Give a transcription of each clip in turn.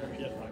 Sorry. Yeah.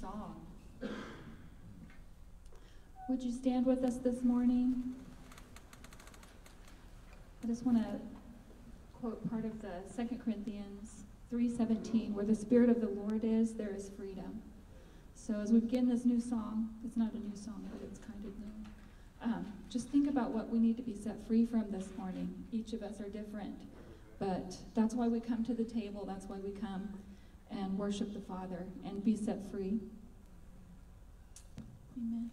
Song. Would you stand with us this morning? I just want to quote part of the Second Corinthians 3:17, where the Spirit of the Lord is, there is freedom. So as we begin this new song, it's not a new song, but it's kind of new. Um, just think about what we need to be set free from this morning. Each of us are different, but that's why we come to the table. That's why we come and worship the Father and be set free. Amen.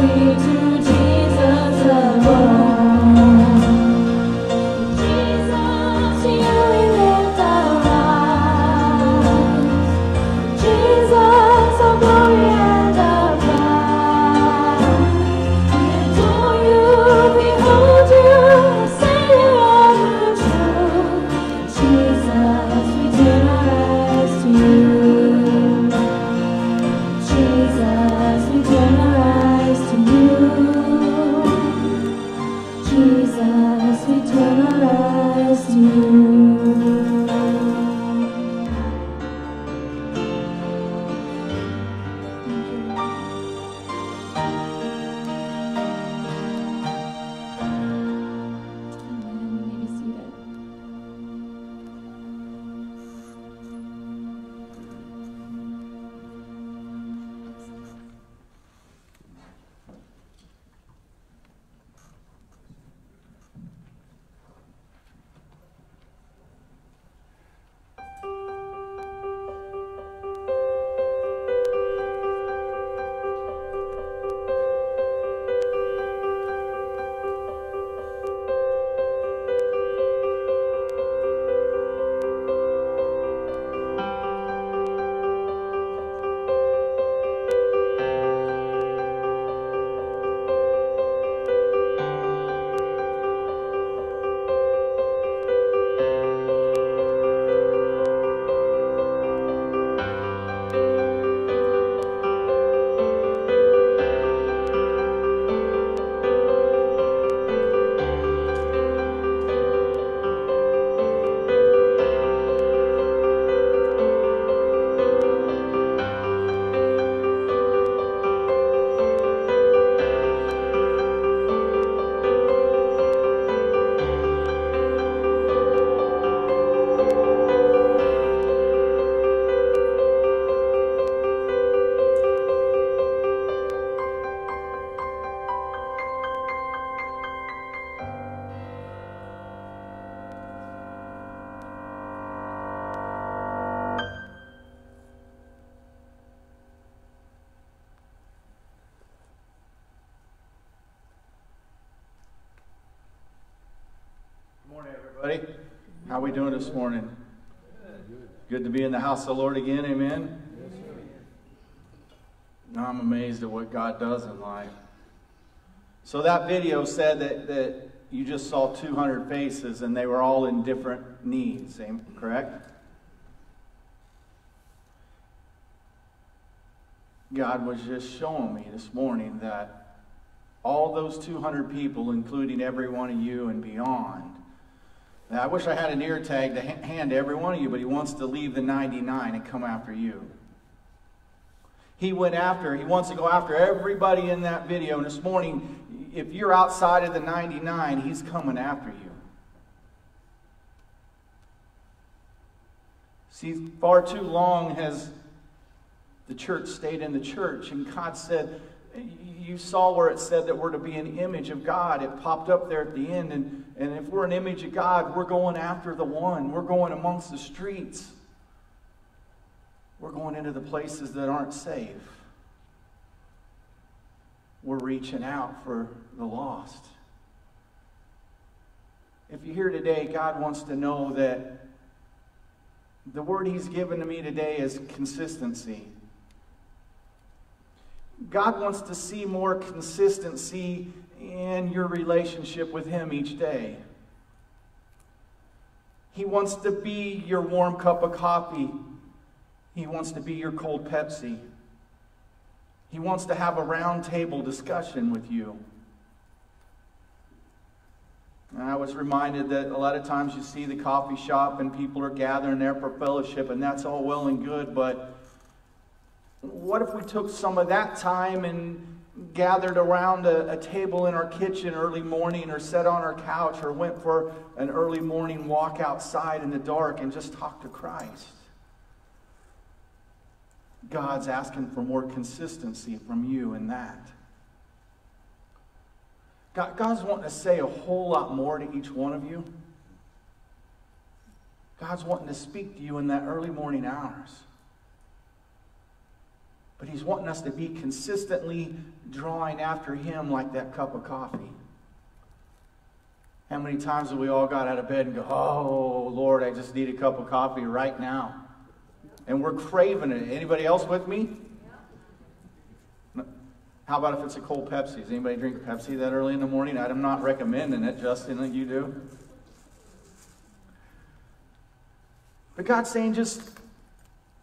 Glory to this morning? Good to be in the house of the Lord again, amen? Now I'm amazed at what God does in life. So that video said that, that you just saw 200 faces and they were all in different needs, correct? God was just showing me this morning that all those 200 people, including every one of you and beyond, now, I wish I had an ear tag to hand to every one of you, but he wants to leave the 99 and come after you. He went after, he wants to go after everybody in that video. And this morning, if you're outside of the 99, he's coming after you. See, far too long has the church stayed in the church, and God said, you saw where it said that we're to be an image of God. It popped up there at the end. And, and if we're an image of God, we're going after the one. We're going amongst the streets. We're going into the places that aren't safe. We're reaching out for the lost. If you're here today, God wants to know that the word He's given to me today is consistency. God wants to see more consistency in your relationship with Him each day. He wants to be your warm cup of coffee. He wants to be your cold Pepsi. He wants to have a round table discussion with you. And I was reminded that a lot of times you see the coffee shop and people are gathering there for fellowship, and that's all well and good, but what if we took some of that time and gathered around a, a, table in our kitchen early morning or sat on our couch or went for an early morning walk outside in the dark and just talked to Christ? God's asking for more consistency from you in that. God, God's wanting to say a whole lot more to each one of you. God's wanting to speak to you in that early morning hours. But he's wanting us to be consistently drawing after him like that cup of coffee. How many times have we all got out of bed and go, Oh, Lord, I just need a cup of coffee right now? And we're craving it. Anybody else with me? How about if it's a cold Pepsi? Does anybody drink Pepsi that early in the morning? I'm not recommending it, Justin, you do. But God's saying just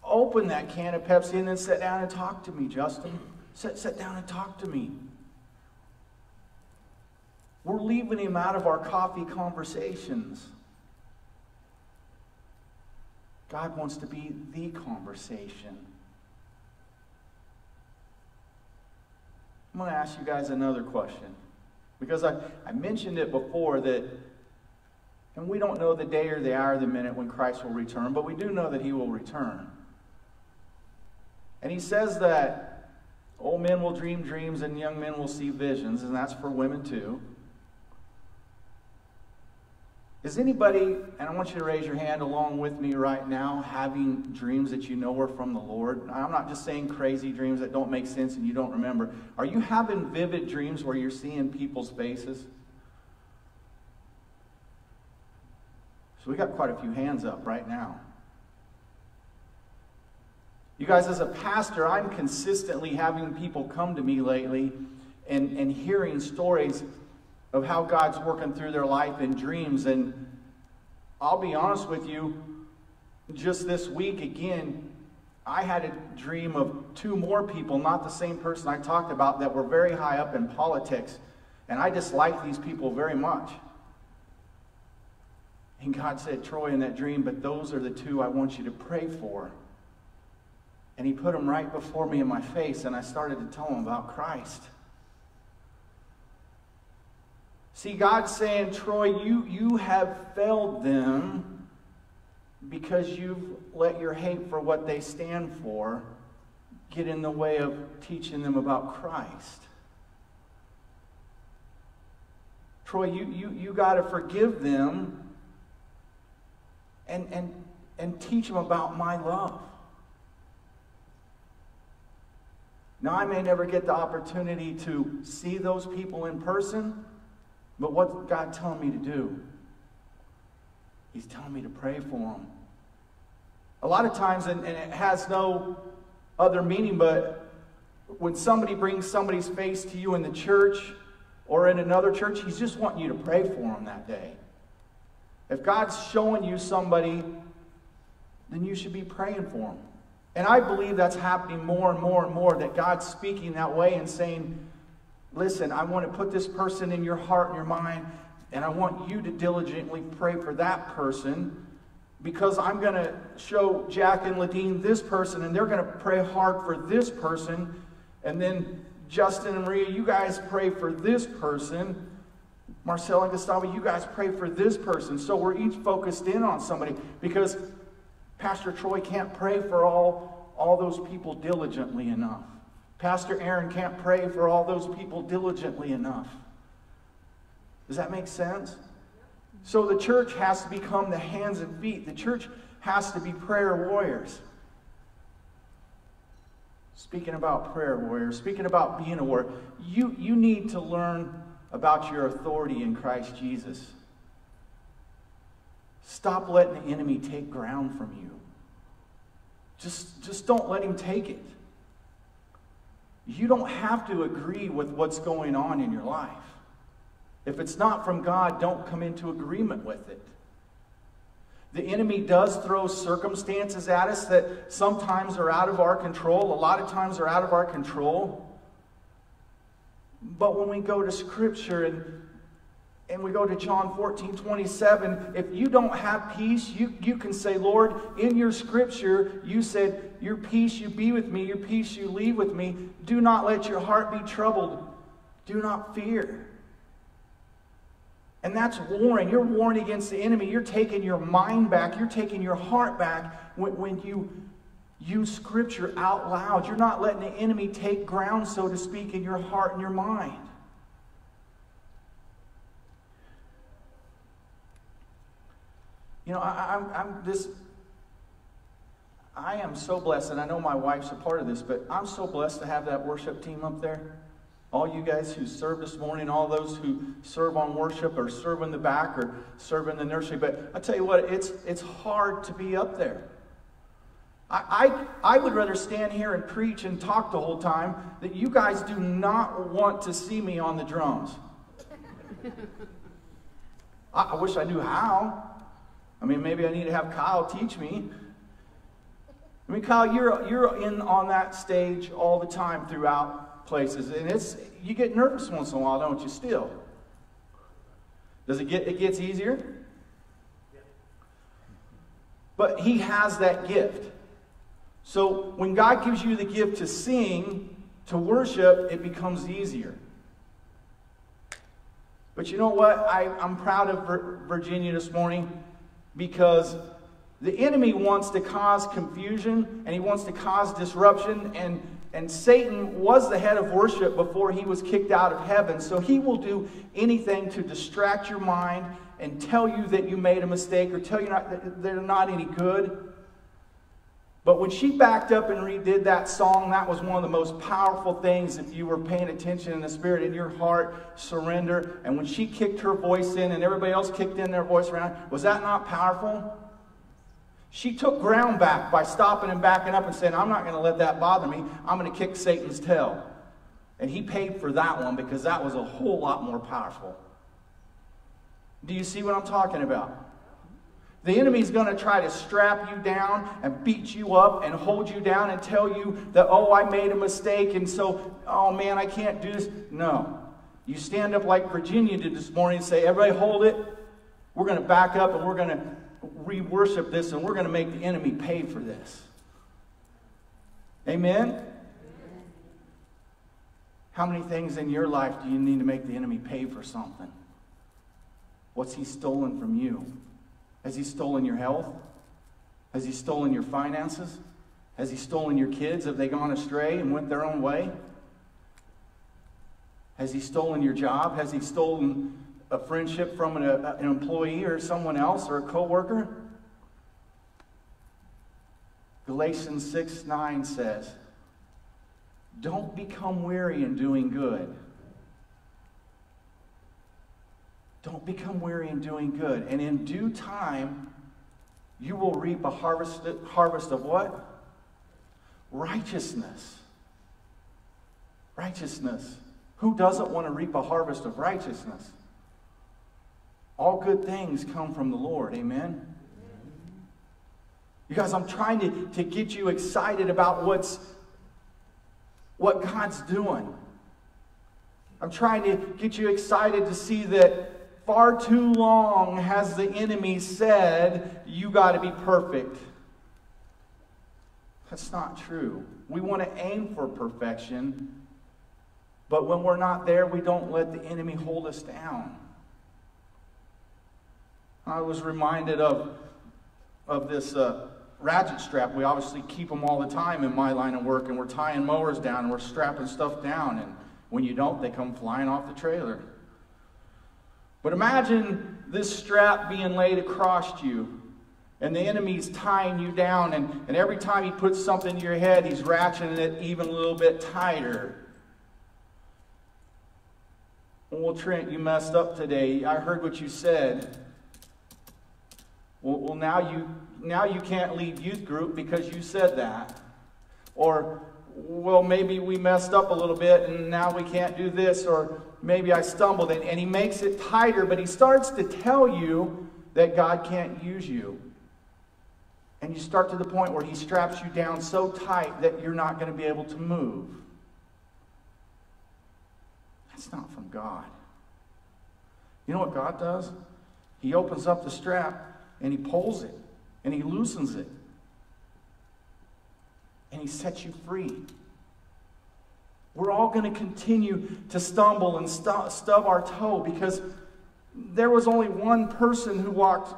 open that can of Pepsi and then sit down and talk to me, Justin. Sit, sit down and talk to me. We're leaving him out of our coffee conversations. God wants to be the conversation. I'm going to ask you guys another question. Because I, I mentioned it before that, and we don't know the day or the hour or the minute when Christ will return, but we do know that he will return. And he says that old men will dream dreams and young men will see visions, and that's for women too. Is anybody, and I want you to raise your hand along with me right now, having dreams that you know are from the Lord? I'm not just saying crazy dreams that don't make sense and you don't remember. Are you having vivid dreams where you're seeing people's faces? So we got quite a few hands up right now. You guys, as a pastor, I'm consistently having people come to me lately and, and hearing stories of how God's working through their life and dreams. And I'll be honest with you, just this week again, I had a dream of two more people, not the same person I talked about, that were very high up in politics. And I dislike these people very much. And God said, Troy, in that dream, but those are the two I want you to pray for. And he put them right before me in my face, and I started to tell him about Christ. See, God's saying, Troy, you, you have failed them because you've let your hate for what they stand for get in the way of teaching them about Christ. Troy, you, you, you got to forgive them and, and, and teach them about my love. Now, I may never get the opportunity to see those people in person, but what's God telling me to do? He's telling me to pray for them. A lot of times, and, and it has no other meaning, but when somebody brings somebody's face to you in the church or in another church, he's just wanting you to pray for them that day. If God's showing you somebody, then you should be praying for them. And I believe that's happening more and more and more, that God's speaking that way and saying, listen, I want to put this person in your heart and your mind, and I want you to diligently pray for that person because I'm going to show Jack and Ladine this person, and they're going to pray hard for this person. And then Justin and Maria, you guys pray for this person. Marcel and Gustavo, you guys pray for this person. So we're each focused in on somebody because Pastor Troy can't pray for all, all those people diligently enough. Pastor Aaron can't pray for all those people diligently enough. Does that make sense? So the church has to become the hands and feet. The church has to be prayer warriors. Speaking about prayer warriors, speaking about being a warrior, you, you need to learn about your authority in Christ Jesus. Stop letting the enemy take ground from you. Just, just don't let him take it. You don't have to agree with what's going on in your life. If it's not from God, don't come into agreement with it. The enemy does throw circumstances at us that sometimes are out of our control, a lot of times are out of our control. But when we go to Scripture and and we go to John 14, 27. If you don't have peace, you, you can say, Lord, in your scripture, you said, Your peace you be with me, your peace you leave with me. Do not let your heart be troubled. Do not fear. And that's warring. You're warring against the enemy. You're taking your mind back. You're taking your heart back when, when you use scripture out loud. You're not letting the enemy take ground, so to speak, in your heart and your mind. You know, I, am I'm, I'm this. I am so blessed, and I know my wife's a part of this, but I'm so blessed to have that worship team up there. All you guys who served this morning, all those who serve on worship or serve in the back or serve in the nursery. But I tell you what, it's, it's hard to be up there. I, I, I would rather stand here and preach and talk the whole time that you guys do not want to see me on the drums. I, I wish I knew how. I mean, maybe I need to have Kyle teach me. I mean, Kyle, you're, you're in on that stage all the time throughout places, and it's you get nervous once in a while, don't you? Still, does it get it gets easier? But he has that gift. So when God gives you the gift to sing, to worship, it becomes easier. But you know what? I, I'm proud of Virginia this morning because the enemy wants to cause confusion and he wants to cause disruption and and Satan was the head of worship before he was kicked out of heaven. So he will do anything to distract your mind and tell you that you made a mistake or tell you not, that they're not any good. But when she backed up and redid that song, that was one of the most powerful things if you were paying attention in the spirit, in your heart, surrender. And when she kicked her voice in and everybody else kicked in their voice around, was that not powerful? She took ground back by stopping and backing up and saying, I'm not going to let that bother me. I'm going to kick Satan's tail. And he paid for that one because that was a whole lot more powerful. Do you see what I'm talking about? The enemy's going to try to strap you down and beat you up and hold you down and tell you that, oh, I made a mistake and so, oh man, I can't do this. No. You stand up like Virginia did this morning and say, everybody hold it. We're going to back up and we're going to re worship this and we're going to make the enemy pay for this. Amen? How many things in your life do you need to make the enemy pay for something? What's he stolen from you? Has he stolen your health? Has he stolen your finances? Has he stolen your kids? Have they gone astray and went their own way? Has he stolen your job? Has he stolen a friendship from an, a, an employee or someone else or a coworker? Galatians 6 9 says, Don't become weary in doing good. Don't become weary in doing good. And in due time, you will reap a harvest, harvest of what? Righteousness. Righteousness. Who doesn't want to reap a harvest of righteousness? All good things come from the Lord. Amen. You guys, I'm trying to, to get you excited about what's what God's doing. I'm trying to get you excited to see that far too long has the enemy said, you got to be perfect. That's not true. We want to aim for perfection, but when we're not there, we don't let the enemy hold us down. I was reminded of, of this uh, ratchet strap. We obviously keep them all the time in my line of work, and we're tying mowers down and we're strapping stuff down. And when you don't, they come flying off the trailer. But imagine this strap being laid across you, and the enemy's tying you down, and, and every time he puts something in your head, he's ratcheting it even a little bit tighter. Well, Trent, you messed up today. I heard what you said. Well, well now you now you can't lead youth group because you said that. Or well, maybe we messed up a little bit and now we can't do this, or maybe I stumbled. And, and he makes it tighter, but he starts to tell you that God can't use you. And you start to the point where he straps you down so tight that you're not going to be able to move. That's not from God. You know what God does? He opens up the strap and he pulls it and he loosens it and he sets you free. We're all going to continue to stumble and stu- stub our toe because there was only one person who walked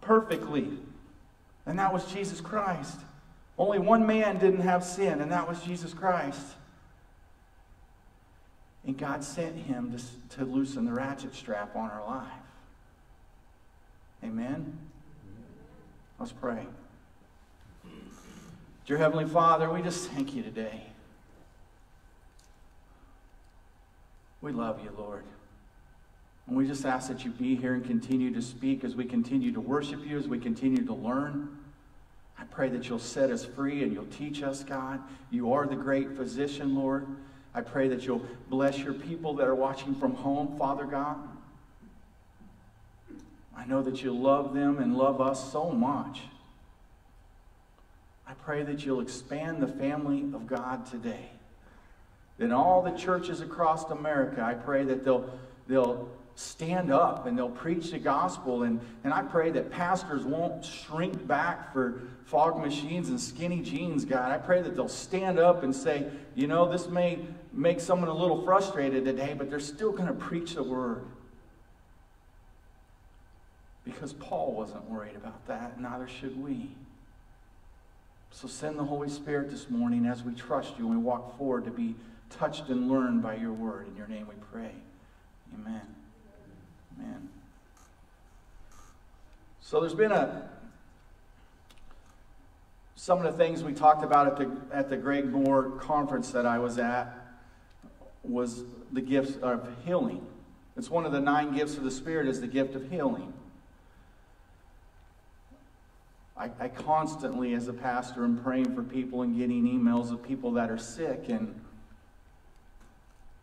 perfectly, and that was Jesus Christ. Only one man didn't have sin, and that was Jesus Christ. And God sent him to, to loosen the ratchet strap on our life. Amen? Let's pray. Dear Heavenly Father, we just thank you today. We love you, Lord. And we just ask that you be here and continue to speak as we continue to worship you, as we continue to learn. I pray that you'll set us free and you'll teach us, God. You are the great physician, Lord. I pray that you'll bless your people that are watching from home, Father God. I know that you love them and love us so much. I pray that you'll expand the family of God today. That all the churches across America, I pray that they'll, they'll stand up and they'll preach the gospel. And, and I pray that pastors won't shrink back for fog machines and skinny jeans, God. I pray that they'll stand up and say, you know, this may make someone a little frustrated today, but they're still going to preach the word. Because Paul wasn't worried about that, neither should we. So send the Holy Spirit this morning as we trust you and we walk forward to be touched and learned by your word. In your name we pray. Amen. Amen. So there's been a some of the things we talked about at the at the Greg Moore conference that I was at was the gifts of healing. It's one of the nine gifts of the Spirit is the gift of healing. I, I constantly, as a pastor, am praying for people and getting emails of people that are sick. And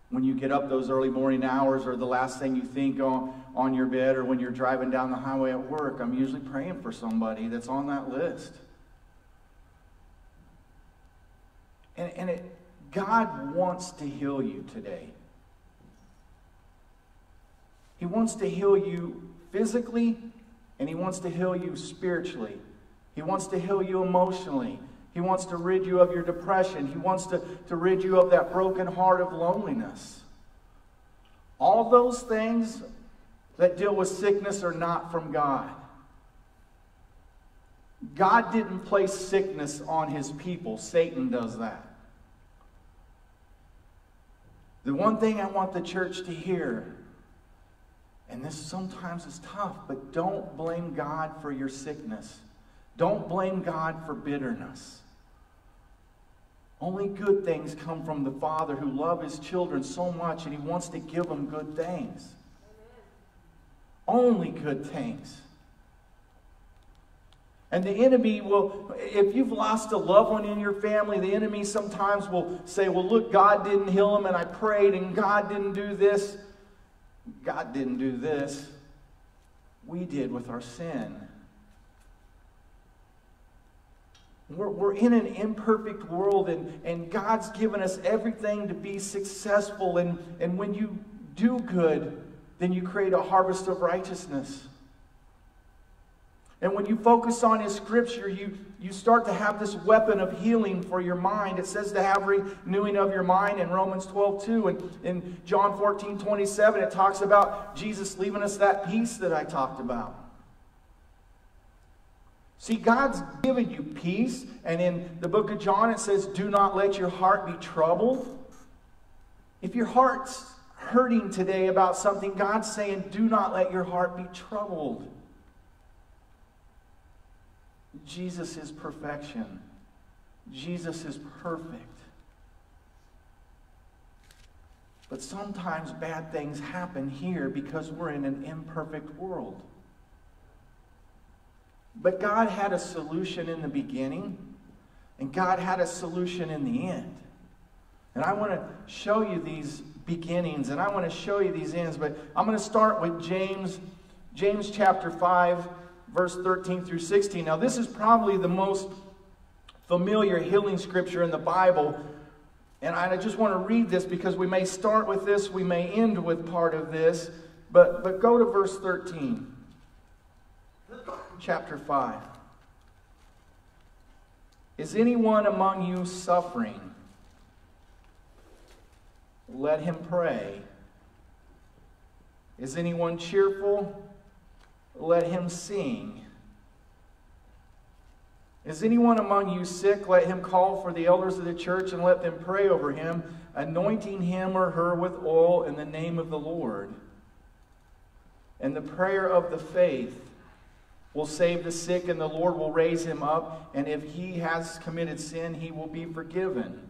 when you get up those early morning hours or the last thing you think on, on your bed or when you're driving down the highway at work, I'm usually praying for somebody that's on that list. And, and it, God wants to heal you today. He wants to heal you physically and He wants to heal you spiritually. He wants to heal you emotionally. He wants to rid you of your depression. He wants to, to rid you of that broken heart of loneliness. All those things that deal with sickness are not from God. God didn't place sickness on his people, Satan does that. The one thing I want the church to hear, and this sometimes is tough, but don't blame God for your sickness. Don't blame God for bitterness. Only good things come from the Father who loves his children so much and he wants to give them good things. Only good things. And the enemy will, if you've lost a loved one in your family, the enemy sometimes will say, Well, look, God didn't heal him, and I prayed, and God didn't do this. God didn't do this. We did with our sin. We're, we're in an imperfect world, and, and God's given us everything to be successful. And, and when you do good, then you create a harvest of righteousness. And when you focus on His Scripture, you, you start to have this weapon of healing for your mind. It says to have renewing of your mind in Romans 12, 2. And in John 14, 27, it talks about Jesus leaving us that peace that I talked about. See, God's given you peace. And in the book of John, it says, Do not let your heart be troubled. If your heart's hurting today about something, God's saying, Do not let your heart be troubled. Jesus is perfection. Jesus is perfect. But sometimes bad things happen here because we're in an imperfect world. But God had a solution in the beginning, and God had a solution in the end. And I want to show you these beginnings, and I want to show you these ends, but I'm going to start with James, James chapter 5, verse 13 through 16. Now, this is probably the most familiar healing scripture in the Bible. And I just want to read this because we may start with this, we may end with part of this. But, but go to verse 13, chapter 5. Is anyone among you suffering? Let him pray. Is anyone cheerful? let him sing. Is anyone among you sick? Let him call for the elders of the church and let them pray over him, anointing him or her with oil in the name of the Lord. And the prayer of the faith will save the sick, and the Lord will raise him up. And if he has committed sin, he will be forgiven.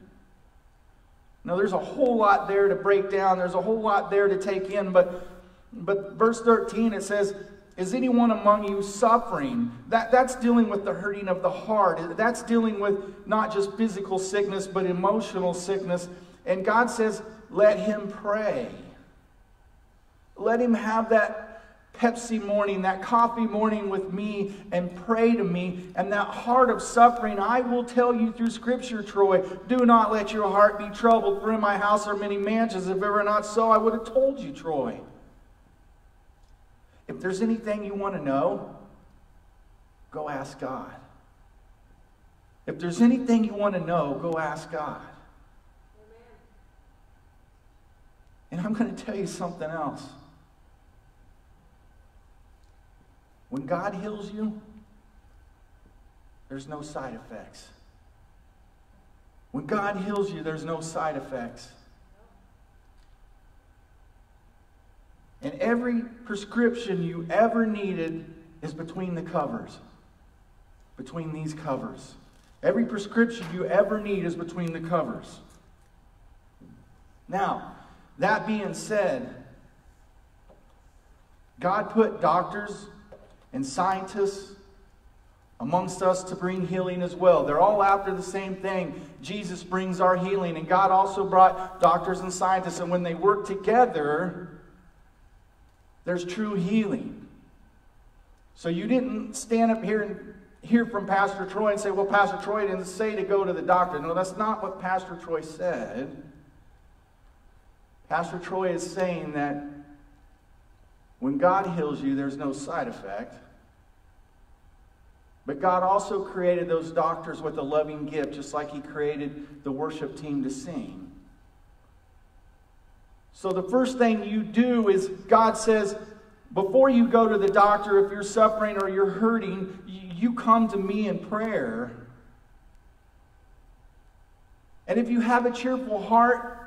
Now, there's a whole lot there to break down, there's a whole lot there to take in, but, but verse 13 it says, is anyone among you suffering? That, that's dealing with the hurting of the heart. That's dealing with not just physical sickness, but emotional sickness. And God says, let him pray. Let him have that Pepsi morning, that coffee morning with me, and pray to me. And that heart of suffering, I will tell you through Scripture, Troy, do not let your heart be troubled, for in my house are many mansions. If ever not so, I would have told you, Troy. If there's anything you want to know, go ask God. If there's anything you want to know, go ask God. Amen. And I'm going to tell you something else. When God heals you, there's no side effects. When God heals you, there's no side effects. And every prescription you ever needed is between the covers. Between these covers. Every prescription you ever need is between the covers. Now, that being said, God put doctors and scientists amongst us to bring healing as well. They're all after the same thing. Jesus brings our healing, and God also brought doctors and scientists, and when they work together, there's true healing. So you didn't stand up here and hear from Pastor Troy and say, well, Pastor Troy didn't say to go to the doctor. No, that's not what Pastor Troy said. Pastor Troy is saying that when God heals you, there's no side effect. But God also created those doctors with a loving gift, just like He created the worship team to sing. So the first thing you do is God says, before you go to the doctor, if you're suffering or you're hurting, you come to me in prayer. And if you have a cheerful heart,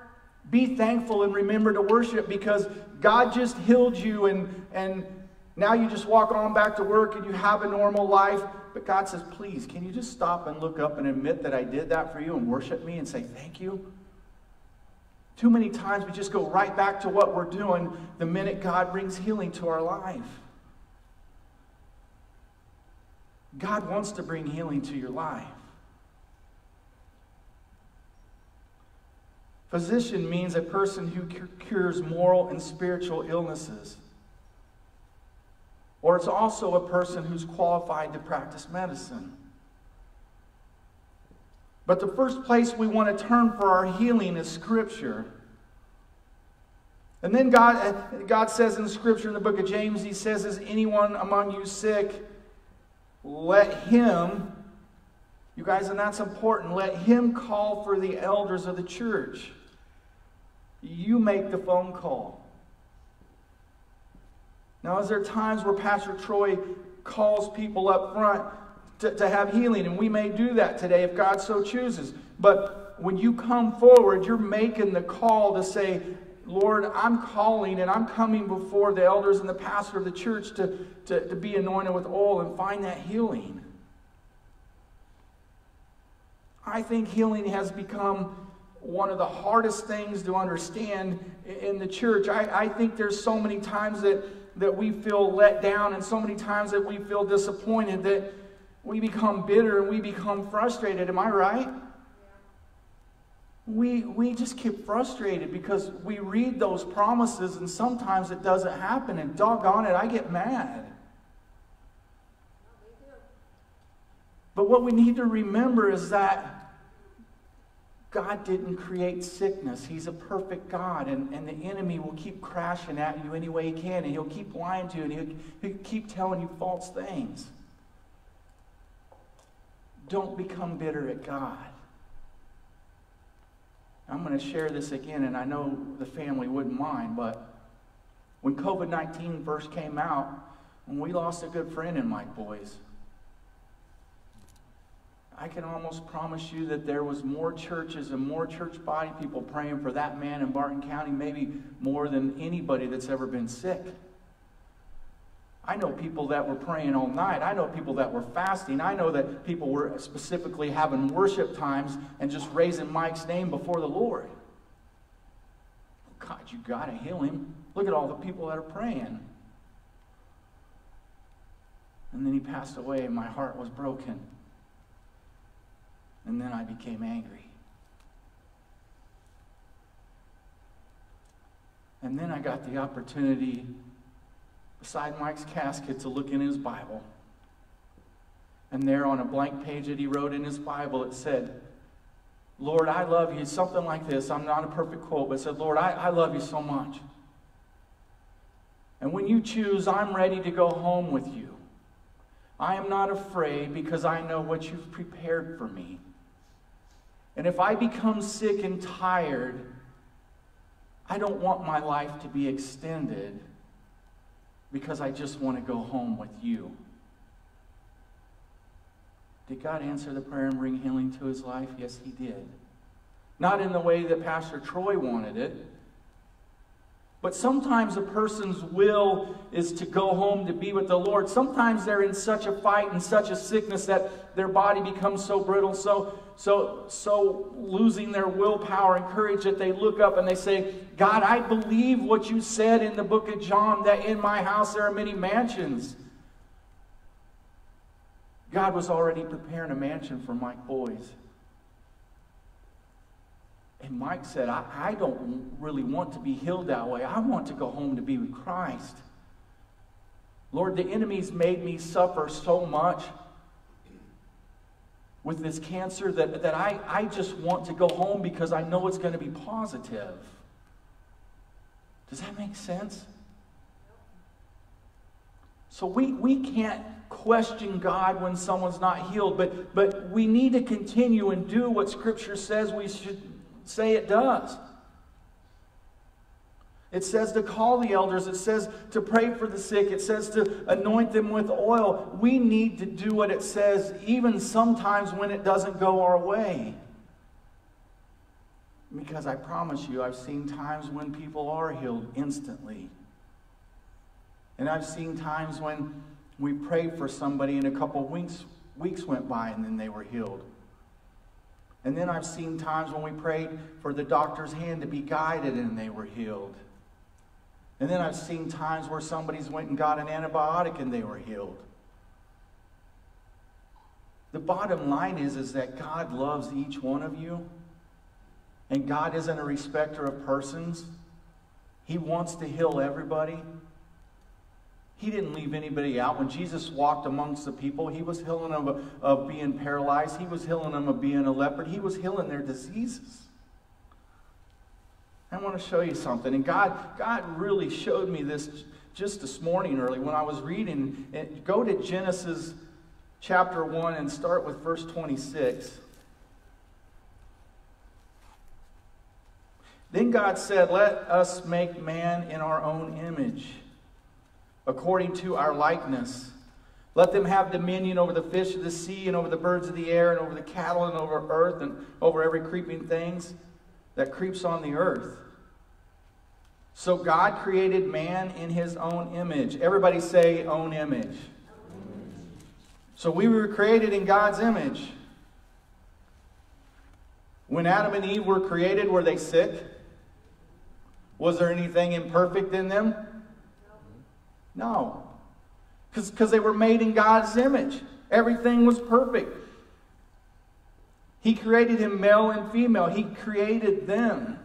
be thankful and remember to worship because God just healed you and, and now you just walk on back to work and you have a normal life. But God says, please, can you just stop and look up and admit that I did that for you and worship me and say thank you? Too many times we just go right back to what we're doing the minute God brings healing to our life. God wants to bring healing to your life. Physician means a person who cures moral and spiritual illnesses. Or it's also a person who's qualified to practice medicine. But the first place we want to turn for our healing is Scripture. And then God, uh, God says in Scripture in the book of James, He says, Is anyone among you sick? Let him, you guys, and that's important, let him call for the elders of the church. You make the phone call. Now, is there times where Pastor Troy calls people up front to, to have healing? And we may do that today if God so chooses. But when you come forward, you're making the call to say, Lord, I'm calling and I'm coming before the elders and the pastor of the church to, to, to be anointed with oil and find that healing. I think healing has become one of the hardest things to understand in the church. I, I think there's so many times that, that we feel let down and so many times that we feel disappointed that we become bitter and we become frustrated. Am I right? We, we just get frustrated because we read those promises and sometimes it doesn't happen, and doggone it, I get mad. But what we need to remember is that God didn't create sickness. He's a perfect God, and, and the enemy will keep crashing at you any way he can, and he'll keep lying to you, and he'll, he'll keep telling you false things. Don't become bitter at God. I'm going to share this again, and I know the family wouldn't mind, but when COVID 19 first came out, when we lost a good friend in Mike Boys, I can almost promise you that there was more churches and more church body people praying for that man in Barton County, maybe more than anybody that's ever been sick. I know people that were praying all night. I know people that were fasting. I know that people were specifically having worship times and just raising Mike's name before the Lord. God, you got to heal him. Look at all the people that are praying. And then he passed away, and my heart was broken. And then I became angry. And then I got the opportunity beside Mike's casket to look in his Bible. And there on a blank page that he wrote in his Bible, it said, Lord, I love you. Something like this. I'm not a perfect quote, but it said, Lord, I, I love you so much. And when you choose, I'm ready to go home with you. I am not afraid because I know what you've prepared for me. And if I become sick and tired, I don't want my life to be extended because I just want to go home with you. Did God answer the prayer and bring healing to his life? Yes, he did. Not in the way that Pastor Troy wanted it, but sometimes a person's will is to go home to be with the Lord. Sometimes they're in such a fight and such a sickness that their body becomes so brittle, so so so losing their willpower and courage that they look up and they say, "God, I believe what you said in the book of John that in my house there are many mansions." God was already preparing a mansion for Mike Boys. And Mike said, I, I don't really want to be healed that way. I want to go home to be with Christ. Lord, the enemy's made me suffer so much with this cancer that, that I, I just want to go home because I know it's going to be positive. Does that make sense? So we, we can't question God when someone's not healed, but, but we need to continue and do what Scripture says we should say it does. It says to call the elders. It says to pray for the sick. It says to anoint them with oil. We need to do what it says, even sometimes when it doesn't go our way. Because I promise you, I've seen times when people are healed instantly. And I've seen times when we prayed for somebody and a couple weeks, weeks went by and then they were healed. And then I've seen times when we prayed for the doctor's hand to be guided and they were healed. And then I've seen times where somebody's went and got an antibiotic and they were healed. The bottom line is, is that God loves each one of you. And God isn't a respecter of persons. He wants to heal everybody. He didn't leave anybody out. When Jesus walked amongst the people, he was healing them of, being paralyzed. He was healing them of being a leopard. He was healing their diseases. I want to show you something. And God, God really showed me this just this morning early when I was reading. Go to Genesis chapter 1 and start with verse 26. Then God said, Let us make man in our own image, according to our likeness. Let them have dominion over the fish of the sea, and over the birds of the air, and over the cattle, and over earth, and over every creeping things that creeps on the earth. So God created man in his own image. Everybody say, own image. So we were created in God's image. When Adam and Eve were created, were they sick? Was there anything imperfect in them? No. Because they were made in God's image. Everything was perfect. He created him male and female. He created them.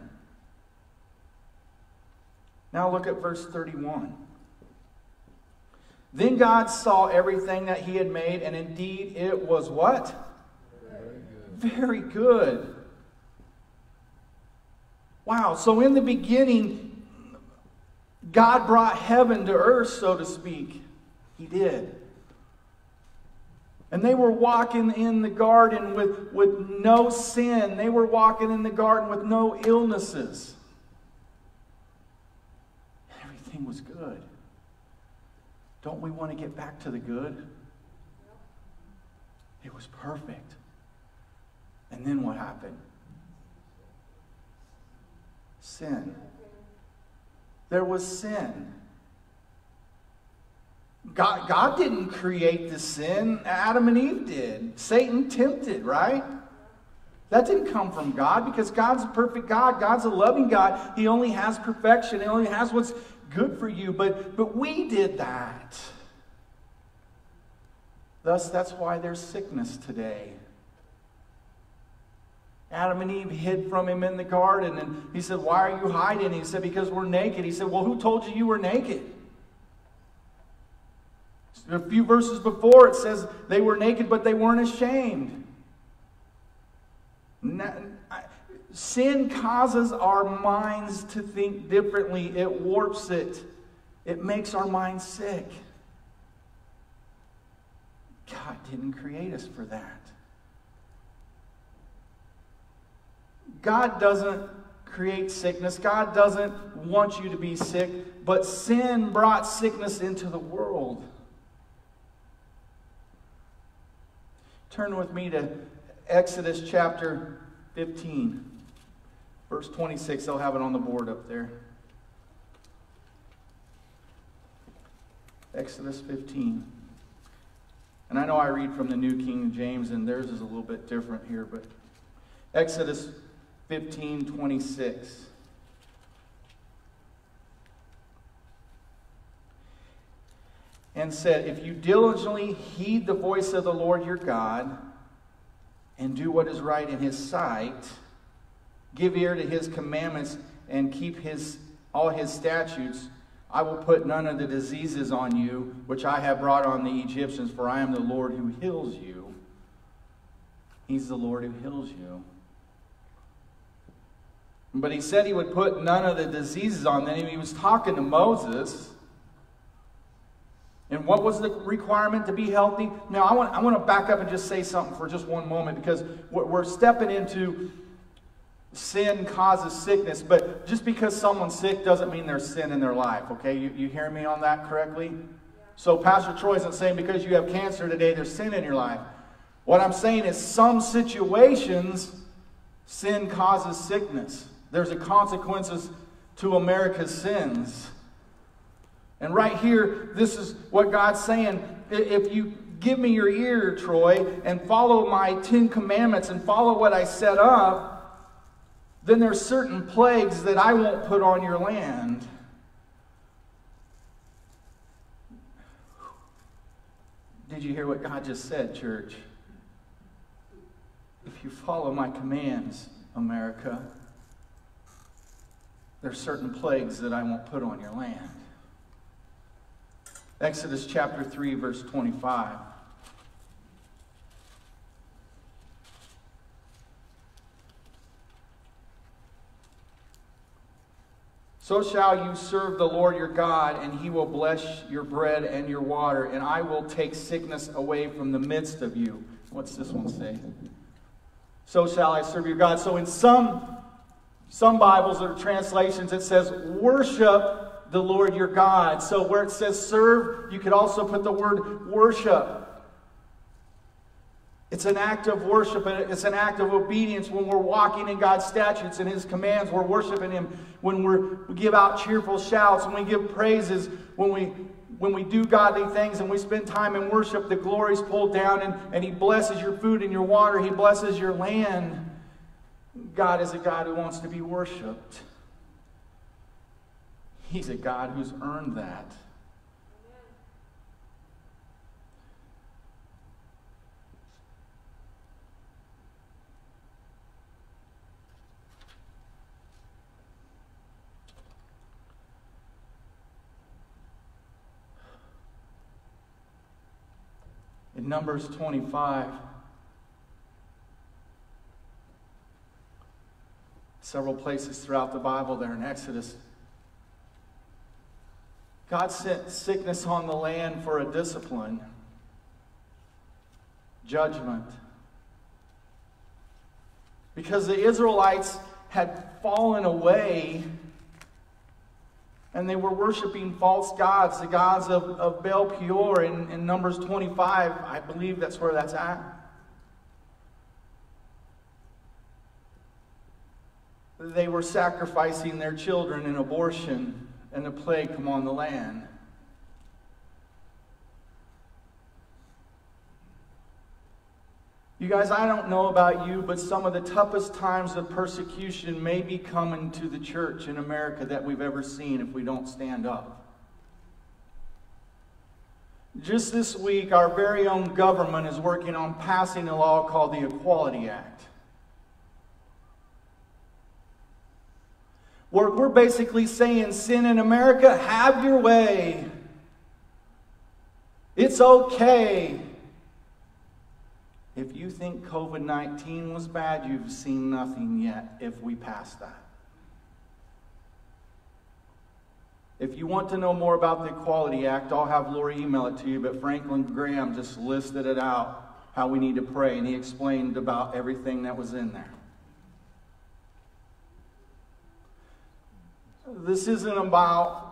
Now look at verse 31. Then God saw everything that he had made, and indeed it was what? Very good. Very good. Wow, so in the beginning, God brought heaven to earth, so to speak. He did. And they were walking in the garden with, with no sin. They were walking in the garden with no illnesses. Everything was good. Don't we want to get back to the good? It was perfect. And then what happened? sin. There was sin. God, God didn't create the sin, Adam and Eve did. Satan tempted, right? That didn't come from God because God's a perfect God. God's a loving God. He only has perfection. He only has what's good for you. But, but we did that. Thus, that's why there's sickness today. Adam and Eve hid from him in the garden. And he said, Why are you hiding? He said, Because we're naked. He said, Well, who told you you were naked? A few verses before, it says they were naked, but they weren't ashamed. Sin causes our minds to think differently, it warps it, it makes our minds sick. God didn't create us for that. God doesn't create sickness. God doesn't want you to be sick, but sin brought sickness into the world. Turn with me to Exodus chapter 15, verse 26. They'll have it on the board up there. Exodus 15. And I know I read from the New King James, and theirs is a little bit different here, but Exodus 15 26. And said, If you diligently heed the voice of the Lord your God and do what is right in his sight, give ear to his commandments and keep his, all his statutes, I will put none of the diseases on you which I have brought on the Egyptians, for I am the Lord who heals you. He's the Lord who heals you. But he said he would put none of the diseases on them. He was talking to Moses. And what was the requirement to be healthy? Now, I want, I want to back up and just say something for just one moment because we're stepping into sin causes sickness, but just because someone's sick doesn't mean there's sin in their life, okay? You, you hear me on that correctly? So, Pastor Troy isn't saying because you have cancer today, there's sin in your life. What I'm saying is, some situations, sin causes sickness. There's a consequences to America's sins. And right here, this is what God's saying. If you give me your ear, Troy, and follow my Ten Commandments and follow what I set up, then there's certain plagues that I won't put on your land. Did you hear what God just said, church? If you follow my commands, America, there's certain plagues that I won't put on your land. Exodus chapter 3, verse 25. So shall you serve the Lord your God, and he will bless your bread and your water, and I will take sickness away from the midst of you. What's this one say? So shall I serve your God. So in some some Bibles or translations it says worship the Lord your God. So where it says serve, you could also put the word worship. It's an act of worship it's an act of obedience when we're walking in God's statutes and His commands. We're worshiping Him when we're, we give out cheerful shouts, when we give praises, when we, when we do godly things and we spend time in worship. The glory's pulled down and, and He blesses your food and your water, He blesses your land. God is a God who wants to be worshiped. He's a God who's earned that. In Numbers 25, several places throughout the Bible there in Exodus, God sent sickness on the land for a discipline, judgment. Because the Israelites had fallen away and they were worshiping false gods, the gods of, of Baal Peor in, in Numbers 25. I believe that's where that's at. They were sacrificing their children in abortion, and a plague come on the land. You guys, I don't know about you, but some of the toughest times of persecution may be coming to the church in America that we've ever seen if we don't stand up. Just this week, our very own government is working on passing a law called the Equality Act. We're, we're basically saying, sin in America, have your way. It's okay. If you think COVID 19 was bad, you've seen nothing yet if we pass that. If you want to know more about the Equality Act, I'll have Lori email it to you, but Franklin Graham just listed it out how we need to pray, and he explained about everything that was in there. This isn't about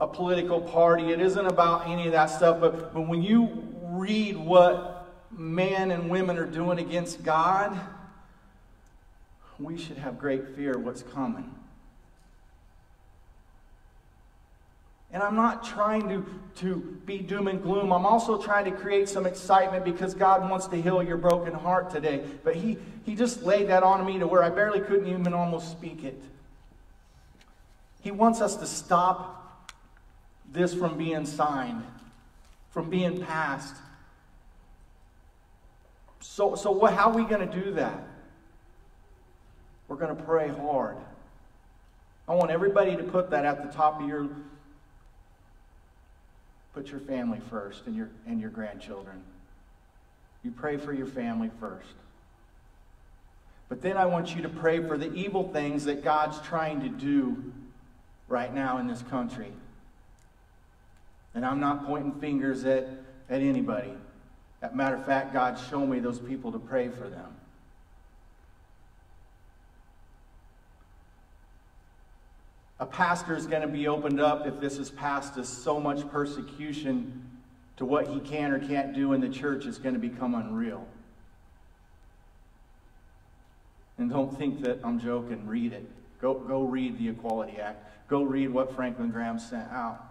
a political party, it isn't about any of that stuff, but, but when you read what men and women are doing against God, we should have great fear of what's coming. And I'm not trying to, to be doom and gloom. I'm also trying to create some excitement because God wants to heal your broken heart today. But He, he just laid that on me to where I barely couldn't even almost speak it. He wants us to stop this from being signed, from being passed. So, so what, how are we going to do that? We're going to pray hard. I want everybody to put that at the top of your put your family first and your and your grandchildren. You pray for your family first. But then I want you to pray for the evil things that God's trying to do right now in this country. And I'm not pointing fingers at, at anybody. As matter of fact, God showed me those people to pray for them. A pastor is going to be opened up if this is passed to so much persecution to what he can or can't do in the church is going to become unreal. And don't think that I'm joking. Read it. Go, go read the Equality Act. Go read what Franklin Graham sent out.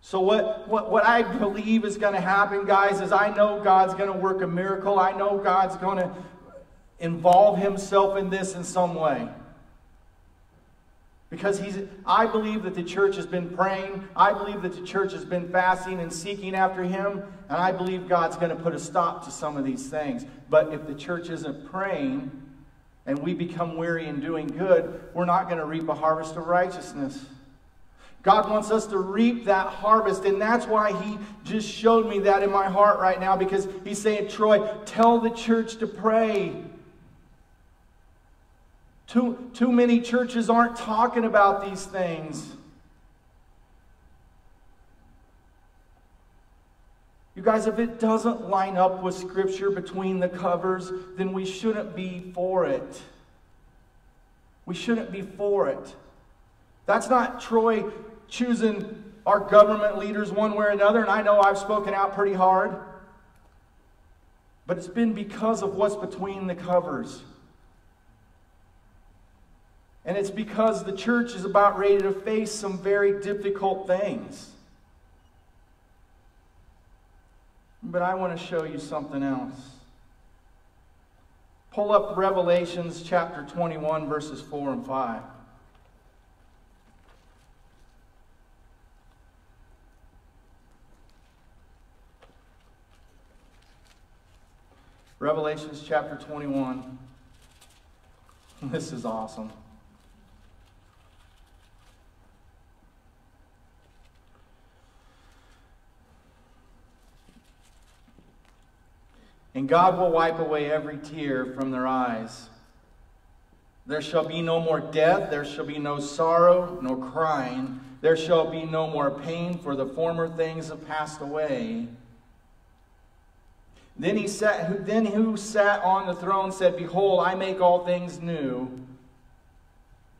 So, what, what, what I believe is going to happen, guys, is I know God's going to work a miracle. I know God's going to involve himself in this in some way. Because he's, I believe that the church has been praying. I believe that the church has been fasting and seeking after him. And I believe God's going to put a stop to some of these things. But if the church isn't praying and we become weary in doing good, we're not going to reap a harvest of righteousness. God wants us to reap that harvest, and that's why He just showed me that in my heart right now because He's saying, Troy, tell the church to pray. Too, too many churches aren't talking about these things. You guys, if it doesn't line up with Scripture between the covers, then we shouldn't be for it. We shouldn't be for it. That's not Troy choosing our government leaders one way or another, and I know I've spoken out pretty hard. But it's been because of what's between the covers. And it's because the church is about ready to face some very difficult things. But I want to show you something else. Pull up Revelations chapter 21, verses 4 and 5. Revelations chapter 21. This is awesome. And God will wipe away every tear from their eyes. There shall be no more death, there shall be no sorrow, nor crying. There shall be no more pain, for the former things have passed away. Then he sat, then who sat on the throne said, Behold, I make all things new.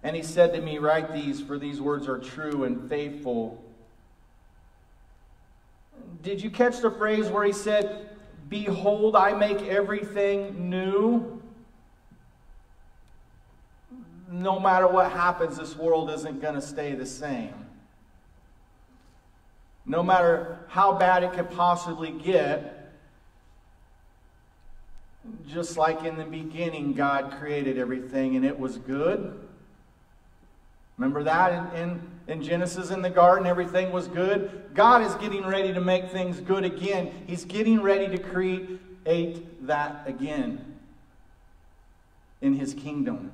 And he said to me, Write these, for these words are true and faithful. Did you catch the phrase where he said, Behold, I make everything new? No matter what happens, this world isn't going to stay the same. No matter how bad it could possibly get, just like in the beginning, God created everything and it was good. Remember that in, in, in, Genesis in the garden, everything was good? God is getting ready to make things good again. He's getting ready to create that again in His kingdom.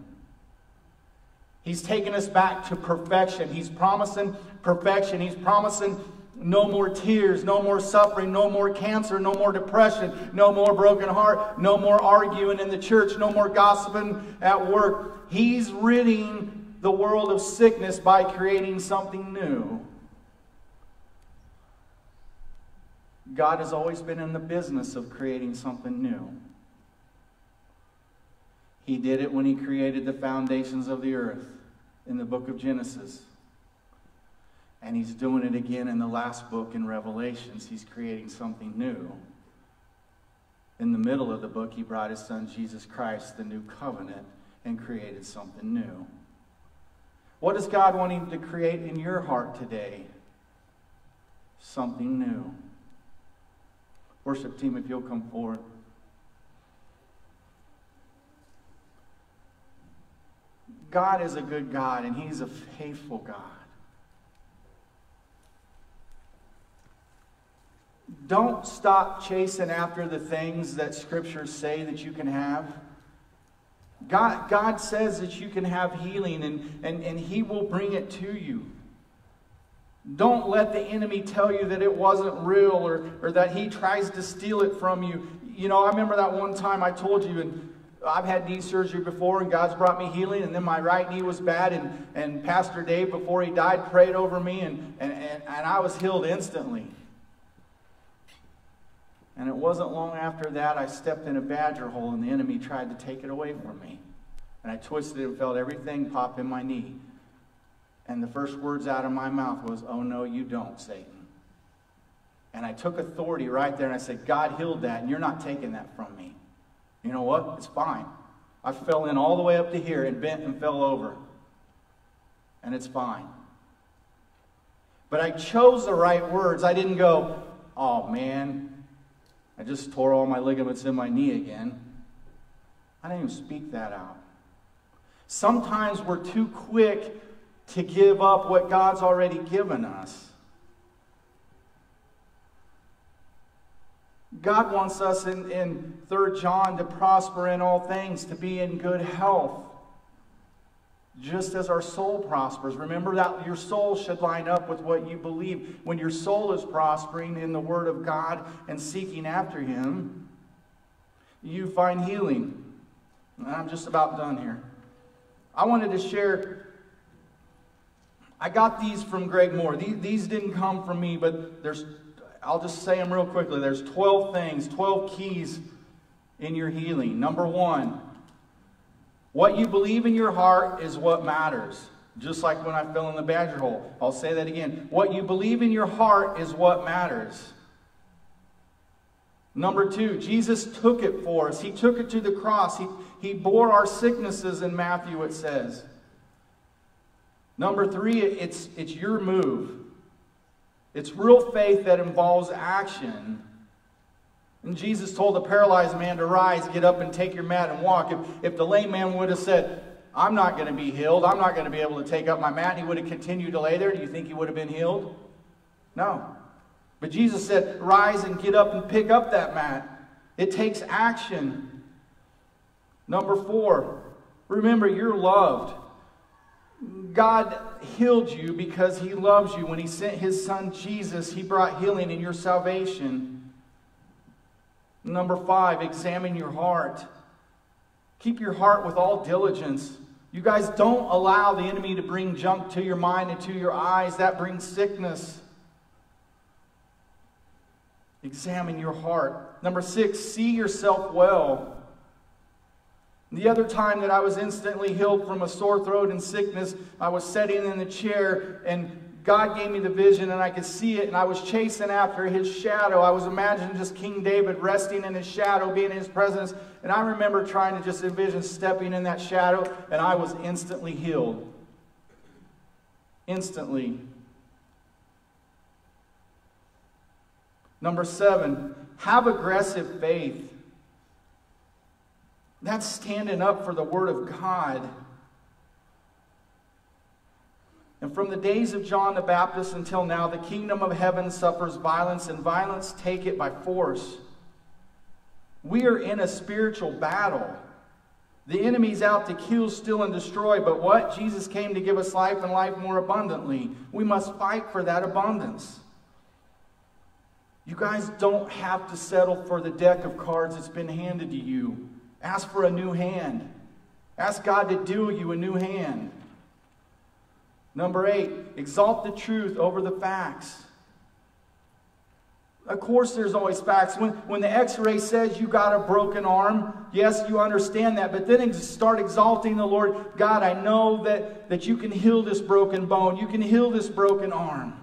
He's taking us back to perfection. He's promising perfection. He's promising no more tears, no more suffering, no more cancer, no more depression, no more broken heart, no more arguing in the church, no more gossiping at work. He's ridding the world of sickness by creating something new. God has always been in the business of creating something new. He did it when he created the foundations of the earth in the book of Genesis. And he's doing it again in the last book in Revelations. He's creating something new. In the middle of the book, he brought his son Jesus Christ, the new covenant, and created something new. What is God wanting to create in your heart today? Something new. Worship team, if you'll come forward. God is a good God, and He's a faithful God. Don't stop chasing after the things that scriptures say that you can have. God, God says that you can have healing and, and, and He will bring it to you. Don't let the enemy tell you that it wasn't real or, or that he tries to steal it from you. You know, I remember that one time I told you, and I've had knee surgery before, and God's brought me healing, and then my right knee was bad, and, and Pastor Dave, before he died, prayed over me, and, and, and, and I was healed instantly. And it wasn't long after that I stepped in a badger hole and the enemy tried to take it away from me. And I twisted and felt everything pop in my knee. And the first words out of my mouth was, Oh, no, you don't, Satan. And I took authority right there and I said, God healed that, and you're not taking that from me. You know what? It's fine. I fell in all the way up to here and bent and fell over. And it's fine. But I chose the right words. I didn't go, oh man, I just tore all my ligaments in my knee again. I didn't even speak that out. Sometimes we're too quick to give up what God's already given us. God wants us in, in 3 John to prosper in all things, to be in good health, just as our soul prospers. Remember that your soul should line up with what you believe. When your soul is prospering in the Word of God and seeking after Him, you find healing. I'm just about done here. I wanted to share. I got these from Greg Moore. These, these didn't come from me, but there's I'll just say them real quickly. There's 12 things, 12 keys in your healing. Number one, what you believe in your heart is what matters. Just like when I fell in the badger hole. I'll say that again. What you believe in your heart is what matters. Number two, Jesus took it for us. He took it to the cross. He, he bore our sicknesses in Matthew, it says. Number three, it's, it's your move. It's real faith that involves action. And Jesus told the paralyzed man to rise, get up, and take your mat and walk. If, if the lame man would have said, I'm not going to be healed, I'm not going to be able to take up my mat, he would have continued to lay there, do you think he would have been healed? No. But Jesus said, rise and get up and pick up that mat. It takes action. Number four, remember you're loved. God healed you because he loves you. When he sent his son Jesus, he brought healing in your salvation. Number five, examine your heart. Keep your heart with all diligence. You guys don't allow the enemy to bring junk to your mind and to your eyes. That brings sickness. Examine your heart. Number six, see yourself well. The other time that I was instantly healed from a sore throat and sickness, I was sitting in the chair and God gave me the vision and I could see it and I was chasing after his shadow. I was imagining just King David resting in his shadow, being in his presence. And I remember trying to just envision stepping in that shadow and I was instantly healed. Instantly. Number seven, have aggressive faith. That's standing up for the Word of God. And from the days of John the Baptist until now, the kingdom of heaven suffers violence, and violence take it by force. We are in a spiritual battle. The enemy's out to kill, steal, and destroy, but what? Jesus came to give us life and life more abundantly. We must fight for that abundance. You guys don't have to settle for the deck of cards that's been handed to you. Ask for a new hand. Ask God to deal you a new hand. Number eight, exalt the truth over the facts. Of course, there's always facts. When, when the x ray says you got a broken arm, yes, you understand that. But then start exalting the Lord. God, I know that, that you can heal this broken bone, you can heal this broken arm.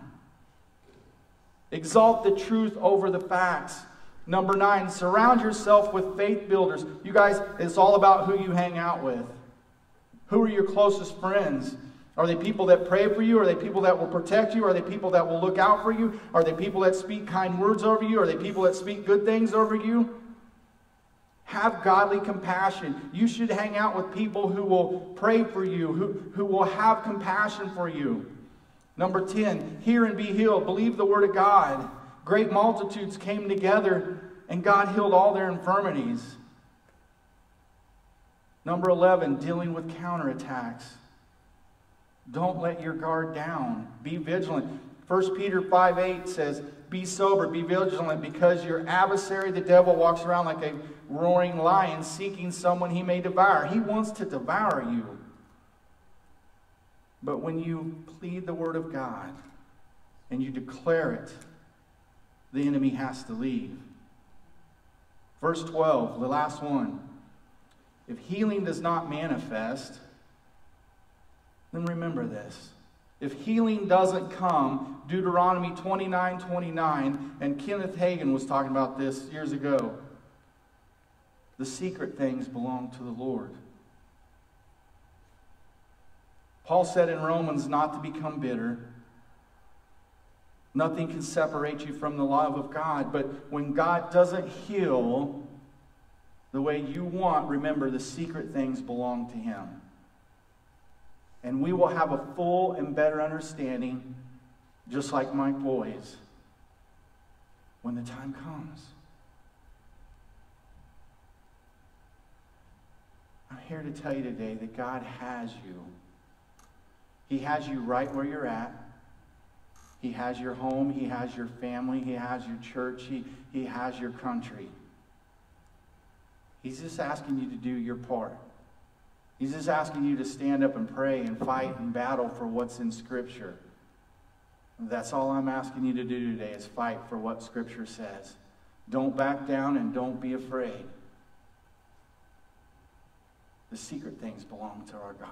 Exalt the truth over the facts. Number nine, surround yourself with faith builders. You guys, it's all about who you hang out with. Who are your closest friends? Are they people that pray for you? Are they people that will protect you? Are they people that will look out for you? Are they people that speak kind words over you? Are they people that speak good things over you? Have godly compassion. You should hang out with people who will pray for you, who, who will have compassion for you. Number 10, hear and be healed. Believe the word of God. Great multitudes came together and God healed all their infirmities. Number 11, dealing with counterattacks. Don't let your guard down. Be vigilant. 1 Peter 5 8 says, Be sober, be vigilant, because your adversary, the devil, walks around like a roaring lion seeking someone he may devour. He wants to devour you. But when you plead the word of God and you declare it, the enemy has to leave. Verse 12, the last one. If healing does not manifest, then remember this. If healing doesn't come, Deuteronomy 29 29, and Kenneth Hagin was talking about this years ago. The secret things belong to the Lord. Paul said in Romans not to become bitter, Nothing can separate you from the love of God. But when God doesn't heal the way you want, remember the secret things belong to Him. And we will have a full and better understanding, just like my boys, when the time comes. I'm here to tell you today that God has you. He has you right where you're at. He has your home. He has your family. He has your church. He, he has your country. He's just asking you to do your part. He's just asking you to stand up and pray and fight and battle for what's in Scripture. That's all I'm asking you to do today is fight for what Scripture says. Don't back down and don't be afraid. The secret things belong to our God.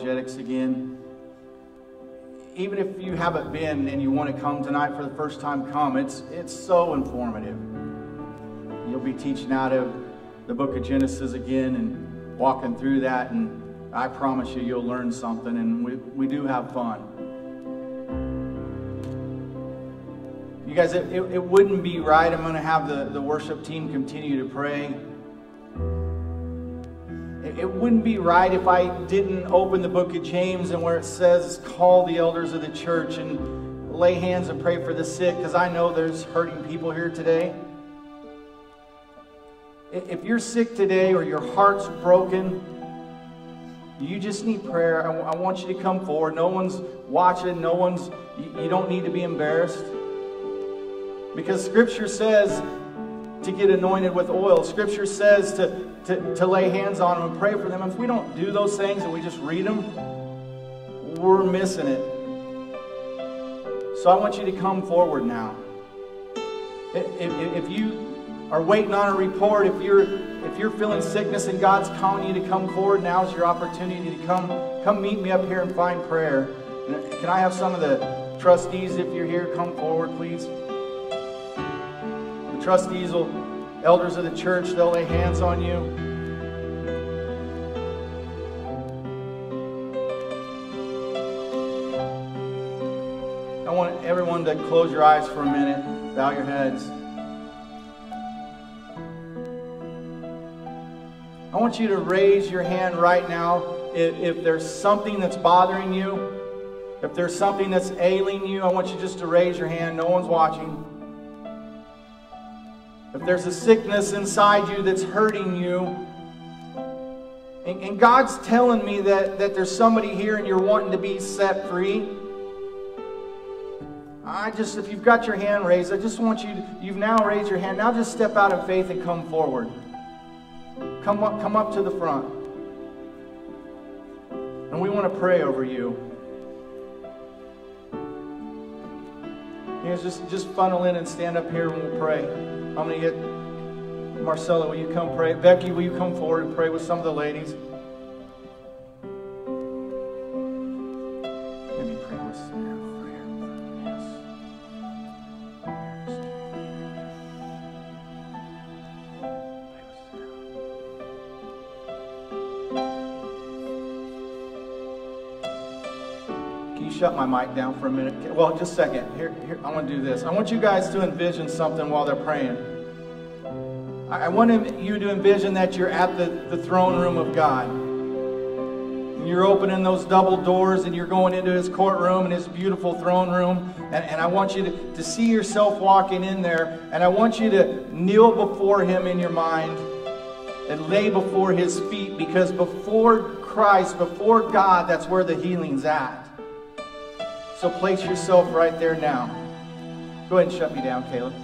Apologetics again. Even if you haven't been and you want to come tonight for the first time, come. It's, it's so informative. You'll be teaching out of the book of Genesis again and walking through that, and I promise you, you'll learn something, and we, we do have fun. You guys, it, it, it wouldn't be right. I'm going to have the, the worship team continue to pray. It, wouldn't be right if I didn't open the book of James and where it says, call the elders of the church and lay hands and pray for the sick, because I know there's hurting people here today. If you're sick today or your heart's broken, you just need prayer. I, I want you to come forward. No one's watching. No one's, you, you don't need to be embarrassed. Because Scripture says to get anointed with oil. Scripture says to, to, to lay hands on them and pray for them. If we don't do those things and we just read them, we're missing it. So I want you to come forward now. If, if, you are waiting on a report, if you're if you're feeling sickness and God's calling you to come forward, now's your opportunity to come come meet me up here and find prayer. Can I have some of the trustees, if you're here, come forward, please? The trustees will, elders of the church, they'll lay hands on you. I want everyone to close your eyes for a minute, bow your heads. I want you to raise your hand right now if, if, there's something that's bothering you, if there's something that's ailing you. I want you just to raise your hand. No one's watching. If there's a sickness inside you that's hurting you, and, and God's telling me that, that there's somebody here and you're wanting to be set free. I just, if you've got your hand raised, I just want you, to, you've now raised your hand. Now just step out in faith and come forward. Come up, come up to the front. And we want to pray over you. You know, just, just funnel in and stand up here and we'll pray. I'm going to get Marcella, will you come pray? Becky, will you come forward and pray with some of the ladies? Shut my mic down for a minute? Well, just a second. Here, here, I want to do this. I want you guys to envision something while they're praying. I, I want you to envision that you're at the, the throne room of God. And you're opening those double doors and you're going into his courtroom and his beautiful throne room. And, and I want you to, to see yourself walking in there. And I want you to kneel before him in your mind and lay before his feet because before Christ, before God, that's where the healing's at. So place yourself right there now. Go ahead and shut me down, Caleb.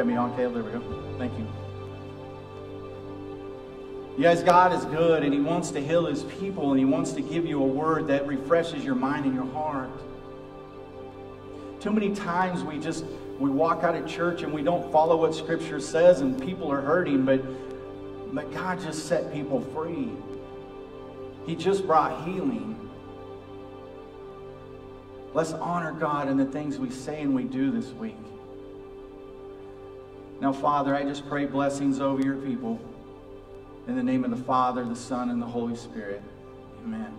Got me on, Caleb? There we go. Thank you. Guys, God is good and He wants to heal His people and He wants to give you a word that refreshes your mind and your heart. Too many times we just we walk out of church and we don't follow what Scripture says and people are hurting, but but God just set people free. He just brought healing. Let's honor God in the things we say and we do this week. Now, Father, I just pray blessings over your people. In the name of the Father, the Son, and the Holy Spirit. Amen.